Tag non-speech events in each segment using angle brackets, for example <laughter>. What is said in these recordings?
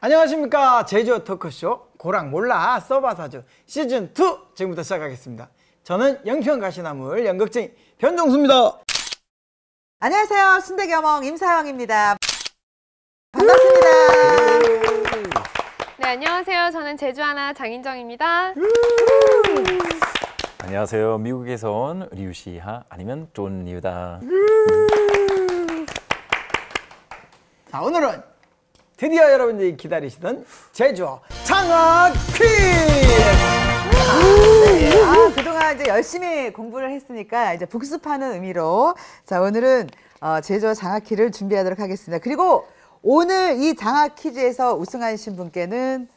안녕하십니까 제주어 토크쇼 고랑 몰라 써봐사주 시즌2 지금부터 시작하겠습니다 저는 영평 가시나물 연극쟁이 변종수입니다 안녕하세요. 순대경멍 임사영입니다. 반갑습니다. 네, 안녕하세요. 저는 제주 하나 장인정입니다. 안녕하세요. 미국에서 온 리우시하 아니면 존 리우다. 자 오늘은 드디어 여러분들이 기다리시던 제주어 장학 퀴즈 네. 아, 그동안 이제 열심히 공부를 했으니까 이제 복습하는 의미로 자, 오늘은 어, 제주어 장학 퀴를 준비하도록 하겠습니다. 그리고 오늘 이 장학 퀴즈에서 우승하신 분께는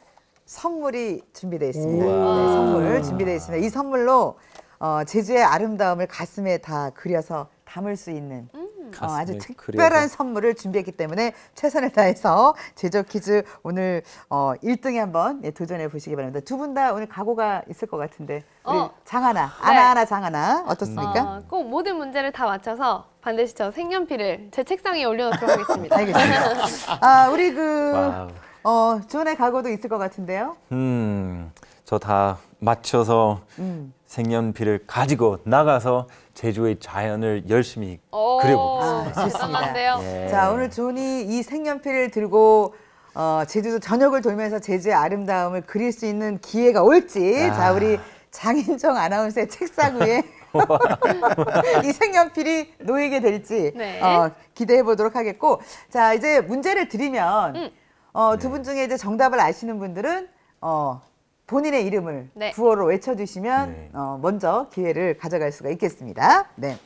선물이 준비되어 있습니다. 네, 선물 준비되어 있습니다. 이 선물로 어, 제주의 아름다움을 가슴에 다 그려서 담을 수 있는 어, 아주 가슴에 특별한 그려서. 선물을 준비했기 때문에 최선을 다해서 제조 퀴즈 오늘 어, 1등에 한번 예, 도전해 보시기 바랍니다. 두 분 다 오늘 각오가 있을 것 같은데 우리 어. 장하나, 네. 아나하나 장하나 어떻습니까? 어, 꼭 모든 문제를 다 맞춰서 반드시 저 색연필을 제 책상에 올려놓도록 하겠습니다. 알겠습니다. 아, 우리 그 와우. 어, 존의 각오도 있을 것 같은데요. 음, 저 다 맞춰서 음. 색연필을 가지고 나가서 제주의 자연을 열심히 오, 그려보겠습니다. 아, 좋습니다. 예. 자, 오늘 존이 이 색연필을 들고 어, 제주도 전역을 돌면서 제주의 아름다움을 그릴 수 있는 기회가 올지 아. 자, 우리 장인정 아나운서의 책상 위에 <laughs> <laughs> 이 색연필이 놓이게 될지 네. 어, 기대해 보도록 하겠고 자, 이제 문제를 드리면 음. 어, 두 분 중에 이제 정답을 아시는 분들은 어, 본인의 이름을 네. 구호로 외쳐주시면 네. 어, 먼저 기회를 가져갈 수가 있겠습니다. 네.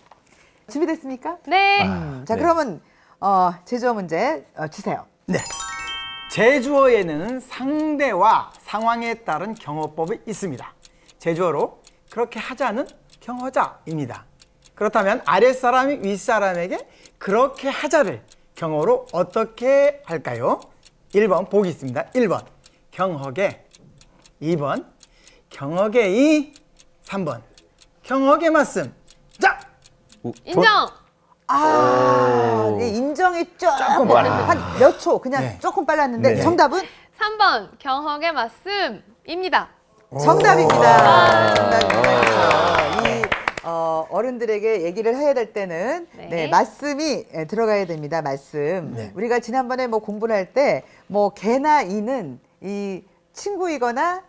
준비됐습니까? 네. 음, 자 네. 그러면 어, 제주어 문제 어, 주세요. 네. 제주어에는 상대와 상황에 따른 경어법이 있습니다 제주어로 그렇게 하자는 경어자입니다 그렇다면 아랫사람이 윗사람에게 그렇게 하자를 경어로 어떻게 할까요? 1번 보기 있습니다 1번 경허게 2번 경허게이 3번 경허게 말씀 자 우- 인정. 아, 오. 이 인정이 조금 조금 한몇 초 그냥 네. 조금 빨랐는데 네. 정답은 3번 경허의 말씀입니다. 정답입니다. 정답입니다. 이 어, 어른들에게 얘기를 해야 될 때는 네. 네. 말씀이 예, 들어가야 됩니다. 말씀. 네. 우리가 지난번에 뭐 공부를 할 때 뭐 개나 이는 이 친구이거나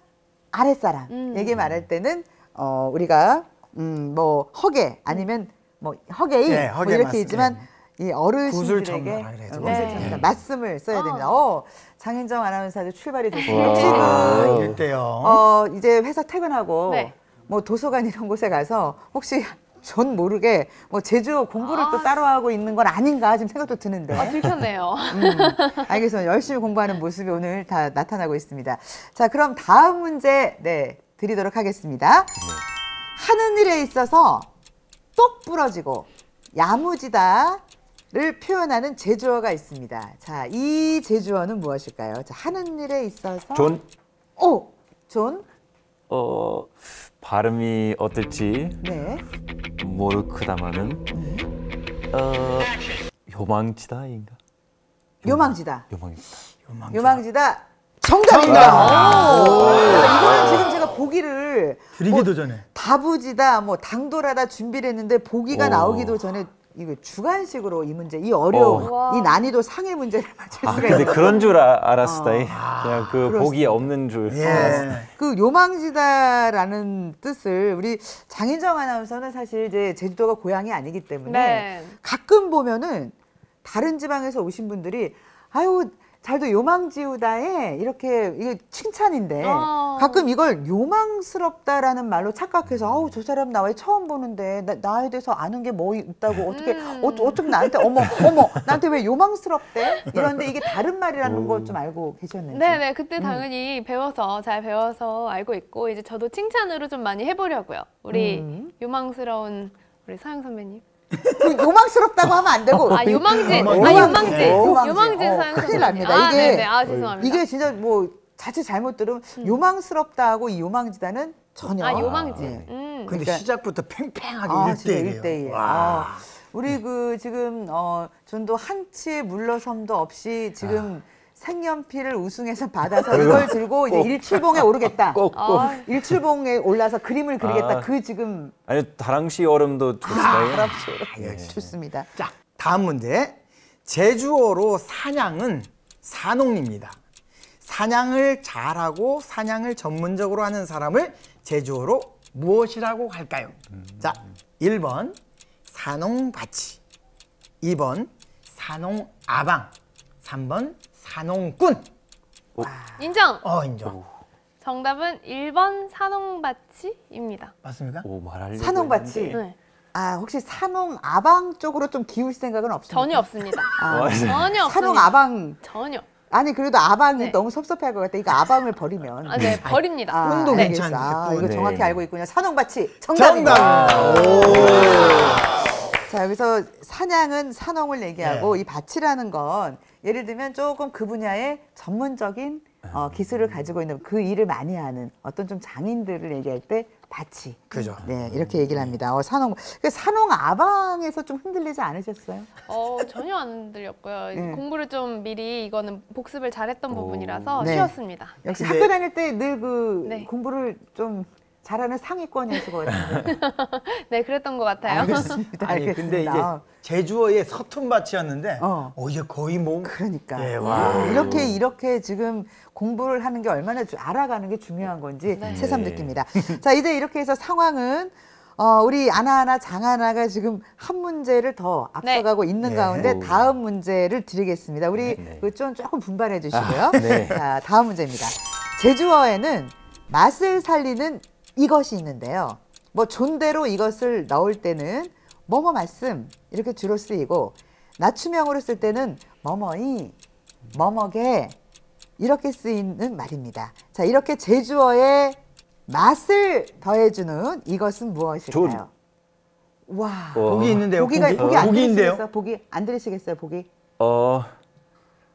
아랫사람 음. 얘기 말할 때는 어, 우리가 음, 뭐 허게 아니면 뭐 허게이 네, 뭐 허게 이렇게 말씀. 있지만 이 어르신들에게 구슬청나라. 네. 말씀을 써야 어. 됩니다. 어, 장인정 아나운서도 출발이 됐습니다. 와. 지금 아, 어, 이제 회사 퇴근하고 네. 뭐 도서관 이런 곳에 가서 혹시 전 모르게 뭐 제주 공부를 또 따로 하고 있는 건 아닌가 지금 생각도 드는데. 아, 들켰네요. <laughs> 음, 알겠습니다. 열심히 공부하는 모습이 오늘 다 나타나고 있습니다. 자, 그럼 다음 문제 네 드리도록 하겠습니다. 하는 일에 있어서 똑 부러지고 야무지다를 표현하는 제주어가 있습니다. 자, 이 제주어는 무엇일까요? 자, 하는 일에 있어서 존, 오, 존. 어, 발음이 어떨지 네. 모르크다마는 어, 요망지다인가? 요망지다. 요망지다. 요망지다. 정답입니다. 오. 이거는 지금 제가 보기를 드리기도 전에 다부지다, 뭐 당돌하다 준비를 했는데 보기가 오. 나오기도 전에 이거 주관식으로 이 문제, 이 어려움, 오. 이 난이도 상의 문제를 <laughs> 맞출 아, 수가 근데 있어요. 그런 줄 아- 알았어. 그냥 그 그렇습니다. 복이 없는 줄. 예. 그 요망지다라는 뜻을 우리 장인정 아나운서는 사실 이제 제주도가 고향이 아니기 때문에 네. 가끔 보면은 다른 지방에서 오신 분들이 아유 잘도 요망지우다에 이렇게 이게 칭찬인데 어. 가끔 이걸 요망스럽다라는 말로 착각해서 아우 저 사람 나 왜 처음 보는데 나, 나에 대해서 아는 게 뭐 있다고 어떻게 음. 어, 어떻게 나한테 어머 어머 나한테 왜 요망스럽대 <laughs> 이런데 이게 다른 말이라는 걸 좀 알고 계셨는지 네네 그때 당연히 배워서 잘 배워서 알고 있고 이제 저도 칭찬으로 좀 많이 해보려고요. 우리 음. 요망스러운 우리 서영 선배님. 그 요망스럽다고 하면 안 되고 아 요망지. 아 요망지, 요망지. 요망지 어, 서영 큰일. 납니다. 아, 이게 네네. 아 죄송합니다. 이게 진짜 뭐 자칫 잘못 들으면 요망스럽다고 이 요망지다는 전혀. 아 요망지. 네. 음. 근데 그러니까- 시작부터 팽팽하게 아, 일 진짜 1대1이에요. 1대1. 와. 우리 그 지금 어 존도 한치의 물러섬도 없이 지금 아. 색연필을 우승해서 받아서 이걸 들고 이제 일출봉에 오르겠다. 꼭 꼭. 아, 일출봉에 올라서 그림을 그리겠다. 아. 그 지금 아니 다랑시 얼음도 아, 좋습니다. 예, 좋습니다. 자, 다음 문제. 제주어로 사냥은 산옥입니다. 사냥을 잘하고 사냥을 전문적으로 하는 사람을 제주어로 무엇이라고 할까요? 자, 1번 산홍바치, 2번 산홍아방, 3번 산홍꾼. 인정. 어, 인정. 정답은 1번 산홍밭이입니다. 맞습니까? 오 말하려고 산홍밭이. 네. 아 혹시 산홍 아방 쪽으로 좀 기울 생각은 없습니까? 전혀 없습니다. <laughs> 아, 어, 전혀 없습니다. 산홍 아방 전혀. 아니 그래도 아방이 네. 너무 섭섭해할 것 같아. 이거 아방을 버리면. 아, 네, 버립니다. 아, 꾼도 알겠어. 괜찮은데, 아, 꾼. 이거 네. 정확히 알고 있군요. 산홍밭이 정답입니다. 정답입니다. 자 여기서 사냥은 산홍을 얘기하고 네. 이 밭이라는 건 예를 들면 조금 그 분야의 전문적인 어, 기술을 가지고 있는 그 일을 많이 하는 어떤 좀 장인들을 얘기할 때 밭이. 그죠. 네 이렇게 얘기를 합니다. 어, 산홍 그 산홍 아방에서 좀 흔들리지 않으셨어요? 어, 전혀 안 들렸고요. 네. 공부를 좀 미리 이거는 복습을 잘했던 부분이라서 네. 쉬웠습니다. 역시 근데- 학교 다닐 때 늘 그 네. 공부를 좀 잘하는 상위권이었을 것 같은데. <laughs> 네, 그랬던 것 같아요. 알겠습니다. 아니 근데 이제 알겠습니다. 제주어의 서툰 밭이었는데 어. 어. 이제 거의 뭐 그러니까 예, 와. 이렇게 이렇게 지금 공부를 하는 게 얼마나 주- 알아가는 게 중요한 건지 새삼 네. 느낍니다. 자 이제 이렇게 해서 상황은 어, 우리 아나하나 장하나가 지금 한 문제를 더 앞서가고 있는 네. 가운데 오. 다음 문제를 드리겠습니다. 우리 네. 그좀 조금 분발해 주시고요. 아, 네. <laughs> 자 다음 문제입니다. 제주어에는 맛을 살리는 이것이 있는데요. 뭐 존대로 이것을 넣을 때는 뭐뭐 말씀 이렇게 주로 쓰이고 낮춤형으로 쓸 때는 뭐뭐이 뭐뭐게 이렇게 쓰이는 말입니다. 자 이렇게 제주어의 맛을 더해주는 이것은 무엇일까요? 와 어. 보기 있는데요. 보기가 보기, 보기 안. 들으시겠어요? 보기 안 들으시겠어요? 보기 어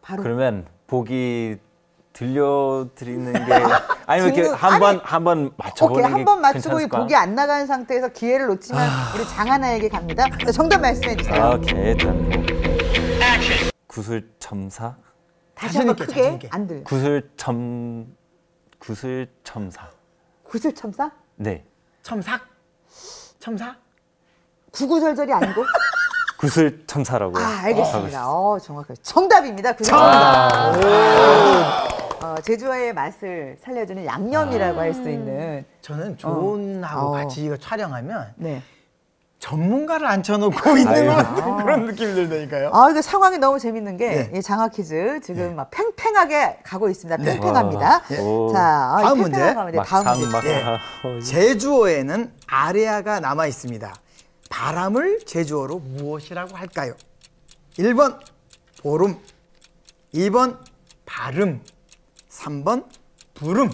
바로 그러면 보기 들려드리는 게 <laughs> 아니면 이렇게 한번 아니, 한번 오케이 맞춰보는 게한번 맞추고 이? 보기 안 나가는 상태에서 기회를 놓치면 우리 장하나에게 갑니다. 자, 정답 말씀해 주세요. 아, 오케이 일단 뭐 구슬 첨사 다시 한번 크게. 안 들. 구슬 첨 구슬 첨사 구슬 첨사? 네 첨삭? 첨사? 구구절절이 아니고? <laughs> 구슬 첨사라고 아 알겠습니다. 어 정확하게 정답입니다. 정답. 어, 제주어의 맛을 살려주는 양념이라고 할수 있는 저는 존하고 어. 같이 이거 촬영하면 네. 전문가를 앉혀놓고 <laughs> 있는 아유. 것 같은 그런 느낌이 들다니까요. 아 이거 상황이 너무 재밌는 게 네. 이 장학 퀴즈 지금 막 팽팽하게 가고 있습니다. 팽팽합니다. 네. 오. 자 아, 이 다음 팽팽한 문제. 가운데 다음 막상 문제. 막 예. 어, 제주어에는 아레아가 남아 있습니다. 바람을 제주어로 무엇이라고 할까요? 1번 보름, 2번 바름, 3번 부름.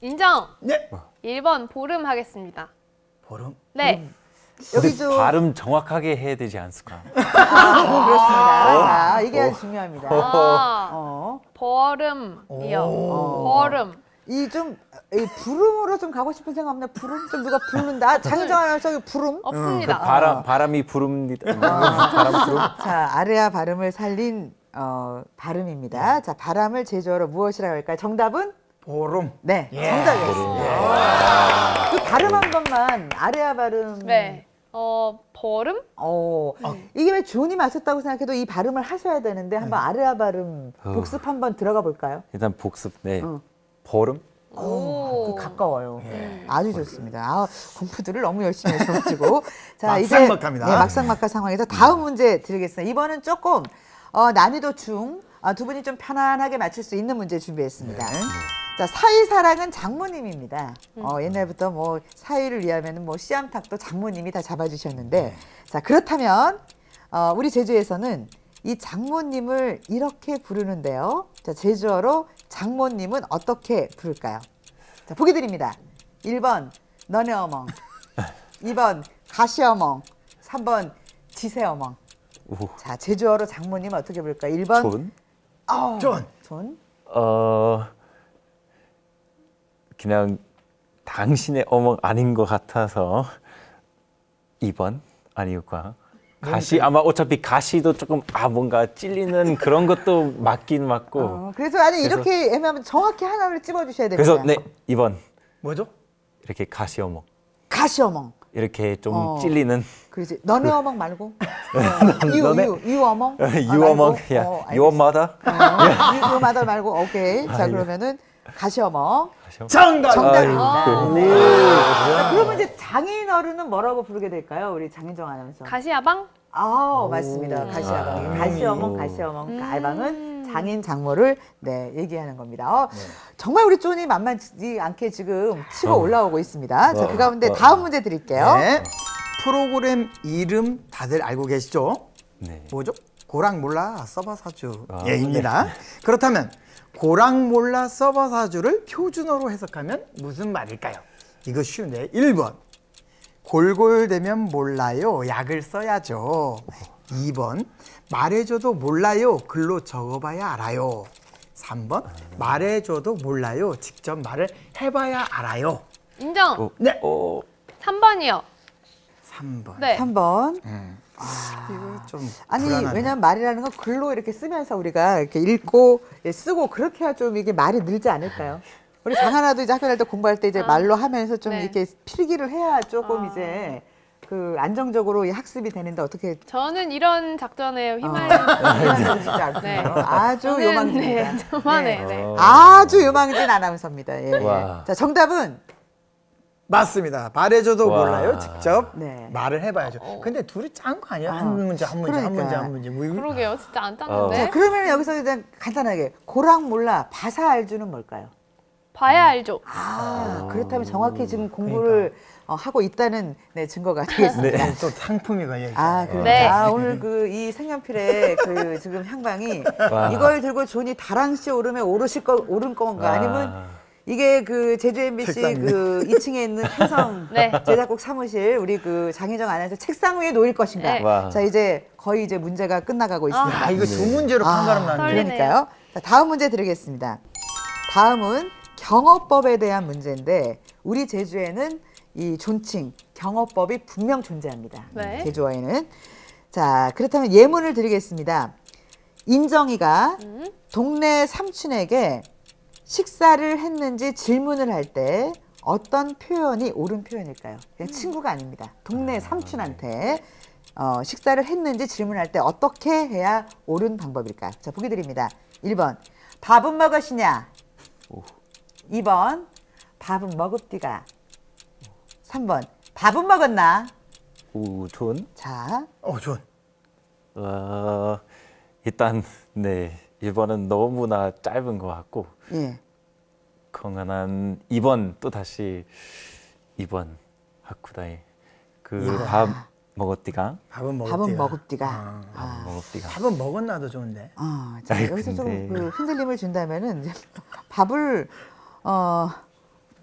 인정. 네. 1번 보름 하겠습니다. 보름. 네. 여기 근데 좀 발음 정확하게 해야 되지 않을까? 아, <laughs> 그렇습니다. 자 이게 아주 중요합니다. 아, 어. 버름이요. 오. 버름. 이좀 이 부름으로 좀 가고 싶은 생각 없나요? 부름 좀 누가 부른다. 장정환 아나운서 부름. 없습니다. 그 바람 바람이 부릅니다. 바람 부름. 자 아레아 발음을 살린 어, 발음입니다. 자 바람을 제주어로 무엇이라고 할까요? 정답은 보름. 네 예. 정답이었습니다. 그 발음 한 번만 아레아 발음. 네. 어, 버름? 어, 이게 왜 주원이 맞췄다고 생각해도 이 발음을 하셔야 되는데 한번 아레아 발음 복습 한번 들어가 볼까요? 일단 복습. 네. 어. 보름. 오. 그 가까워요. 아주 좋습니다. 아, 공부들을 너무 열심히 해가지고 <laughs> 자 막상막합니다. 네, 막상막하 상황에서 다음 문제 드리겠습니다. 이번은 조금 어, 난이도 중 아, 두 분이 좀 편안하게 맞출 수 있는 문제 준비했습니다. 자 사위 사랑은 장모님입니다. 어, 옛날부터 뭐 사위를 위하면 뭐 씨암탉도 장모님이 다 잡아주셨는데 자 그렇다면 어, 우리 제주에서는 이 장모님을 이렇게 부르는데요. 자 제주어로 장모님은 어떻게 부를까요? 자 보기 드립니다. 1번 너네 어멍 <laughs> 2번 가시 어멍 3번 지세 어멍 오. 자 제주어로 장모님 어떻게 부를까요? 1번 존. 어, 존. 존 어 그냥 당신의 어멍 아닌 것 같아서 2번 아니올까? 가시 아마 어차피 가시도 조금 아 뭔가 찔리는 <laughs> 그런 것도 맞긴 맞고 어, 그래서 아니 그래서- 이렇게 애매하면 정확히 하나를 찝어 주셔야 됩니다. 그래서 네 2번 뭐죠? 이렇게 가시 어멍 가시 어멍. 이렇게 좀 어. 찔리는 그렇지. 너네 어멍 말고. 어, 유, 유, 유 어멍. 아, 유어멍 말고? 야 어, 알겠어. 유어마다 어, 유 마다 말고 오케이. 자 아, 예. 그러면은 가시 어멍. 정답! 정답입니다. 아이고. 네. 자, 그러면 이제 장인 어른은 뭐라고 부르게 될까요? 우리 장인정 아나운서. 가시야방? 아 맞습니다. 가시어멍. 아. 가시어멍, 오. 가시어멍, 음. 알방은 장인 장모를 네 얘기하는 겁니다. 어, 정말 우리 쪼니 만만치 않게 지금 치고 어. 올라오고 있습니다. 자, 어, 그 가운데 어. 다음 문제 드릴게요. 네. 프로그램 이름 다들 알고 계시죠? 네. 뭐죠? 고랑 몰라 써봐사주 아, 예입니다. 그렇다면 고랑 몰라 써봐사주를 표준어로 해석하면 무슨 말일까요? 이거 쉬운데 1번 골골대면 몰라요 약을 써야죠. 2번 말해줘도 몰라요 글로 적어봐야 알아요. 3번 말해줘도 몰라요 직접 말을 해봐야 알아요. 인정. 어, 네. 어, 3번이요. 3번. 네. 3번. 이거 좀 아니 불안하네. 왜냐면 말이라는 건 글로 이렇게 쓰면서 우리가 이렇게 읽고 예, 쓰고 그렇게 해야 좀 이게 말이 늘지 않을까요? 우리 장하나도 이제 학교 다닐 때 공부할 때 이제 아, 말로 하면서 좀 네. 이렇게 필기를 해야 조금 아. 이제 그 안정적으로 이 학습이 되는데 어떻게 저는 이런 작전에 아. 휘말리는 진짜 않군요. 네. 아주 저는 요망입니다. 네, 저만의 네. 어. 아주 요망진 아나운서입니다. 예. 와. 자 정답은 맞습니다. 말해줘도 와. 몰라요. 직접 네. 말을 해봐야죠. 근데 둘이 짠 거 아니야? 어. 한 문제 한 문제 한 그러니까. 문제 한 문제. 뭐 이거- 그러게요. 진짜 안 어. 짰는데. 자 그러면 여기서 일단 간단하게 고랑 몰라 바사 알주는 뭘까요? 봐야 알죠. 아, 그렇다면 정확히 지금 공부를 어, 하고 있다는 네, 증거가 <laughs> 되겠습니다. 네, 또 상품이 걸려 있어요. 아, 그러니까 네. 아, 오늘 그 이 색연필의 그 지금 향방이 와. 이걸 들고 존이 다랑씨 오름에 오르실 거 오른 건가 와. 아니면 이게 그 제주 MBC 책상에. 그 2층에 있는 행성 <laughs> 네. 제작국 사무실 우리 그 장희정 아나운서 책상 위에 놓일 것인가? 네. 와. 자 이제 거의 이제 문제가 끝나가고 있습니다. 아, 이거 두 문제로 판가름 나는데. 설레네. 그러니까요. 자, 다음 문제 드리겠습니다. 다음은 경어법에 대한 문제인데 우리 제주에는 이 존칭 경어법이 분명 존재합니다. 네. 제주어에는 자 그렇다면 예문을 드리겠습니다. 인정이가 음. 동네 삼촌에게 식사를 했는지 질문을 할 때 어떤 표현이 옳은 표현일까요? 그냥 친구가 아닙니다. 동네 삼촌한테 어, 식사를 했는지 질문할 때 어떻게 해야 옳은 방법일까요? 자, 보기 드립니다. 1번, 밥은 먹었시냐? 2번, 밥은 먹읍디가? 3번, 밥은 먹었나? 우존 자, 어, 좋은. 어, 일단 네 1번은 너무나 짧은 것 같고 예. 건강한 2번 또 다시 2번 하쿠다이 그밥 먹었디가 밥은 먹었 밥은 먹읍디가? 아, 아. 먹었디가 밥은 먹었나도 좋은데. 어, 자, 아이, 여기서 근데. 좀그 흔들림을 준다면은 밥을 어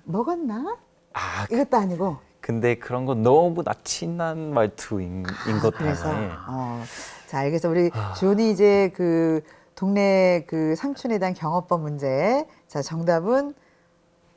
먹었나? 아 이것도 아니고? 근데 그런 거 너무나 친한 말투인 인것 그래서? 같아요. 어, 자 알겠어 우리 주원이 이제 그 동네 그 삼촌에 대한 경어법 문제. 자 정답은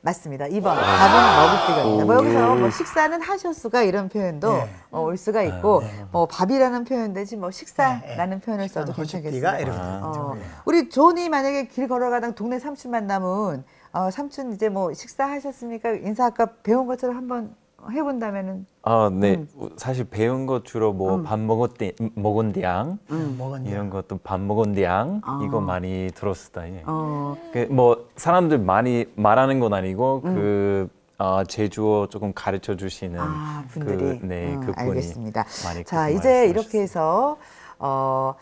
맞습니다. 2번. 밥은 먹을띠가 뭐 여기서 뭐 식사는 하셨수가 이런 표현도 네. 어, 올 수가 있고 뭐 밥이라는 표현 대지 뭐 식사라는 표현을 써도 괜찮겠습니다. 어. 우리 존이 만약에 길 걸어가다 동네 삼촌 만나면 어, 삼촌 이제 뭐 식사하셨습니까? 인사 아까 배운 것처럼 한번 해본다면은 아, 네. 음. 사실 배운 거 주로 뭐밥 먹었디 먹은디양 음, 먹었냐? 이런 것도 밥 먹은디양 아. 이거 많이 들었어요. 예. 어, 그뭐 사람들 많이 말하는 건 아니고 음. 그 어, 제주어 조금 가르쳐 주시는 아, 분들이 그, 네, 음, 그분이 알겠습니다. 많이 자 이제. 이렇게 해서 어,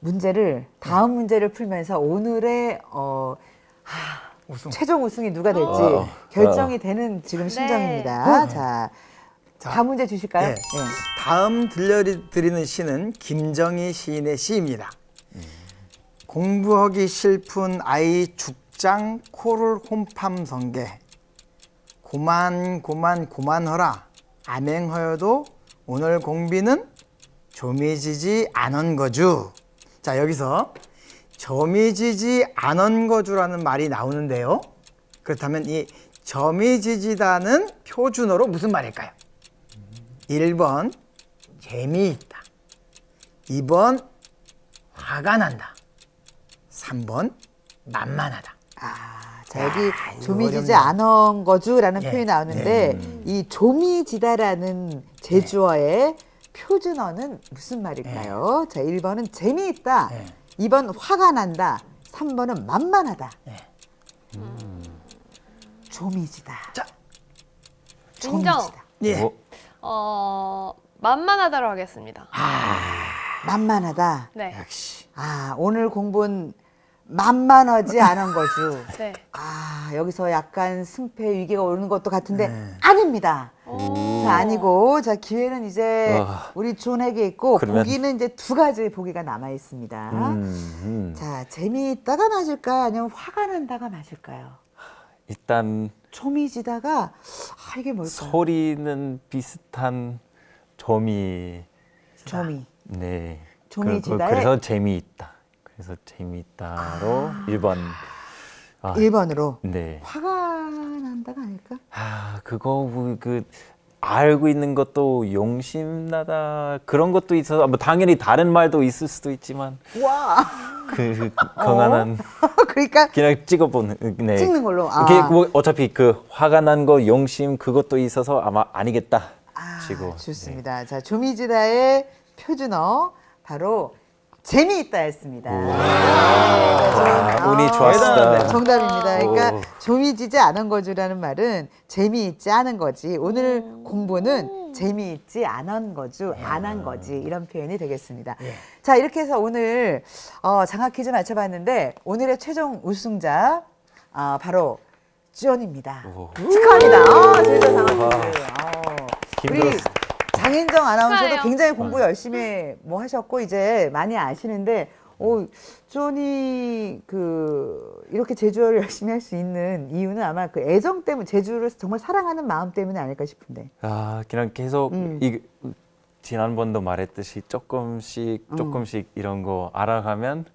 문제를 다음 문제를 풀면서 오늘의 어, 우승. 최종 우승이 누가 될지 어, 결정이 되는 지금 심정입니다. 자, 자, 다음 문제 주실까요? 네. 다음 들려드리는 시는 김정희 시인의 시입니다. 공부하기 싫은 아이 죽장 코를 홈팜 성게 고만 고만 고만허라 암행하여도 오늘 공비는 조미지지 않은 거주. 자 여기서 점이지지 않은 거주라는 말이 나오는데요. 그렇다면 이 점이지지다는 표준어로 무슨 말일까요? 1번 재미있다. 2번 화가 난다. 3번 만만하다. 아, 자 여기 이거 조미지지. 않은 거주라는 예, 표현이 나오는데 이 조미지다라는 제주어의 표준어는 무슨 말일까요? 자, 1번은 재미있다. 예. 2번 화가 난다. 3번은 만만하다. 예. 조미지다. 자, 인정. 조미지다. 예. 어, 어, 만만하다로 하겠습니다. 만만하다. 네. 역시. 아, 오늘 공부는 만만하지 않은 거주. 네. 아, 여기서 약간 승패 위기가 오는 것도 같은데 네. 아닙니다. 오. 자, 아니고 자 기회는 이제 와. 우리 존에게 있고 그러면- 보기는 이제 두 가지 보기가 남아 있습니다. 음, 음. 자, 재미있다가 맞을까요? 아니면 화가 난다가 맞을까요? 일단 초미지다가 아, 이게 뭘까요? 소리는 비슷한 점이 조미. 네. 조미지다의- 그, 래서 재미있다. 그래서 재미있다로 일 1번. 아, 1번으로 네. 화가 난다가 아닐까? 아, 그거 뭐, 그 알고 있는 것도 용심나다 그런 것도 있어서 뭐 당연히 다른 말도 있을 수도 있지만 와. 그 건강한 <laughs> 그러니까 그냥 찍어보는 네. 찍는 걸로. 아. 뭐 어차피 그 화가 난 거 용심 그것도 있어서 아마 아니겠다. 아, 치고 좋습니다. 자, 조미지다의 표준어 바로 재미있다였습니다. 아, 운이 좋았다. 정답입니다. 그러니까 오. 조미지지 않은 거주라는 말은 재미있지 않은 거지. 오늘 공부는 재미있지 않은 거주, 안한 거지 이런 표현이 되겠습니다. 자 이렇게 해서 오늘 어, 장학 퀴즈 맞춰봤는데 오늘의 최종 우승자 어, 바로 쭈언입니다. 오. 축하합니다. 아, 제주도 장학 퀴즈. 어. 우리. 장인정 아나운서도 축하해요. 굉장히 공부 열심히 뭐 하셨고 이제 많이 아시는데 오 쪼니 그 이렇게 제주어를 <laughs> 열심히 할 수 있는 이유는 아마 그 애정 때문 제주를 정말 사랑하는 마음 때문이 아닐까 싶은데 아 그냥 계속 음. 이 지난번도 말했듯이 조금씩 음. 조금씩 이런 거 알아가면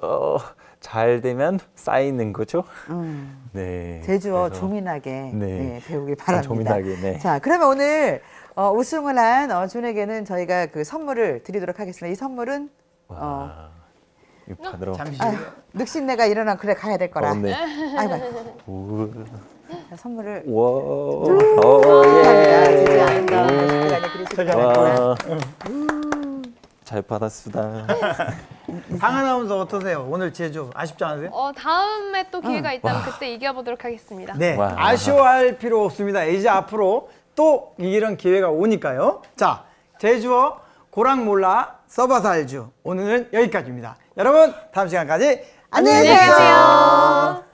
어, 잘 되면 쌓이는 거죠. 음, <laughs> 네. 제주어 조민하게 네. 네, 배우길 바랍니다. 조민하게, 네. 자 그러면 오늘 어, 우승을 한 어, 준에게는 저희가 그 선물을 드리도록 하겠습니다. 이 선물은 어, 와. 이 받으러. 잠시. 아유, 늑신내가 일어나 그래 가야 될 거라. 어, 네. 아이고. 자, 선물을 와. 어, 축하합니다. 예. 안에 그리실 거라고요. 와. 잘 받았습니다. 상 아나운서 어떠세요? 오늘 제주 아쉽지 않으세요? 어, 다음에 또 기회가 있다면 그때 이겨보도록 하겠습니다. 네, 와. 아쉬워할 필요 없습니다. 이제 앞으로 또 이런 기회가 오니까요. 자, 제주어 고랑 몰라 알죠. 오늘은 여기까지입니다. 여러분, 다음 시간까지 안녕히. 계세요.